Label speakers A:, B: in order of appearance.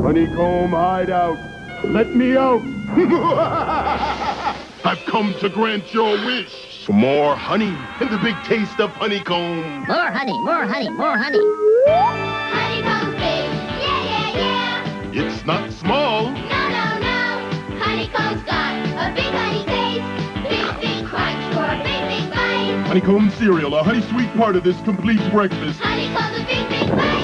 A: Honeycomb hideout. Let me out.
B: I've come to grant your wish for more honey and the big taste of honeycomb.
C: More honey, more honey, more honey.
D: Honeycomb's big, yeah, yeah, yeah.
B: It's not small.
D: No, no, no. Honeycomb's got a big honey taste. Big, big crunch for a big, big bite.
B: Honeycomb cereal, a honey sweet part of this complete breakfast.
D: Honeycomb's a big, big bite.